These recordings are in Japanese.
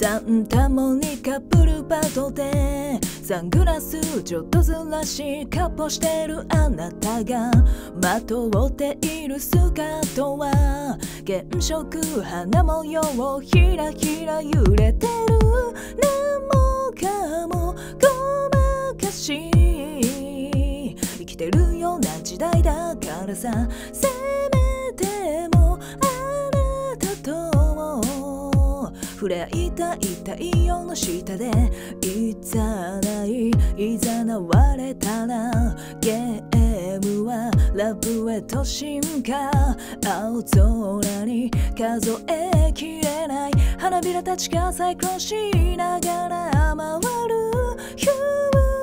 サンタモニカプルバトでサングラスちょっとずらしカッポしてるあなたがまとっているスカートは原色花模様ひらひら揺れてる。何もかもごまかし。生きてるような時代だからさ。触れ合いたい太陽の下でいざないいざなわれたらゲームはラブへと進化青空に数えきれない花びらたちがサイクロしながら回るヒュ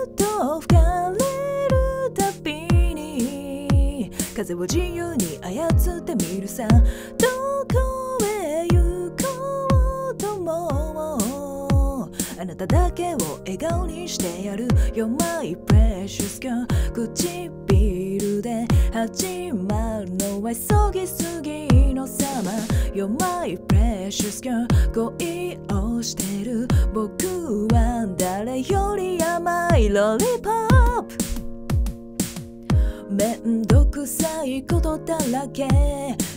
ーと吹かれるたびに風を自由に操ってみるさ。どこへ行あなただけを笑顔にしてやる。You're my precious girl 唇で始まるのは急ぎすぎの様 You're my precious girl 恋をしてる。僕は誰より甘いロリポーめんどくさいことだらけ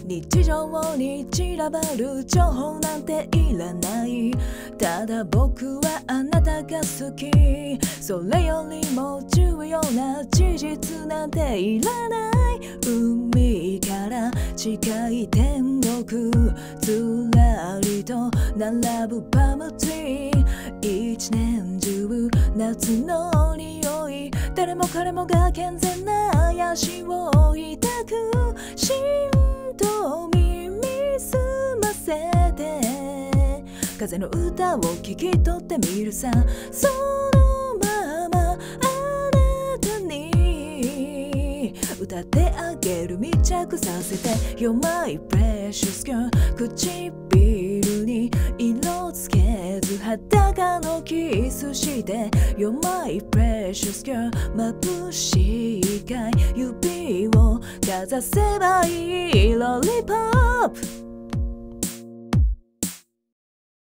日常に散らばる情報なんていらない。ただ僕はあなたが好き。それよりも重要な事実なんていらない。海から近い天国ずらりと並ぶパムツリー。一年中夏の誰も彼もが健全な足を抱くしんと耳すませて風の歌を聞き取ってみるさそのままあなたに歌ってあげる密着させて You're my precious girl 唇に色裸のキスして You're my precious girl 眩しいかい。指をかざせばいい。ロリポップ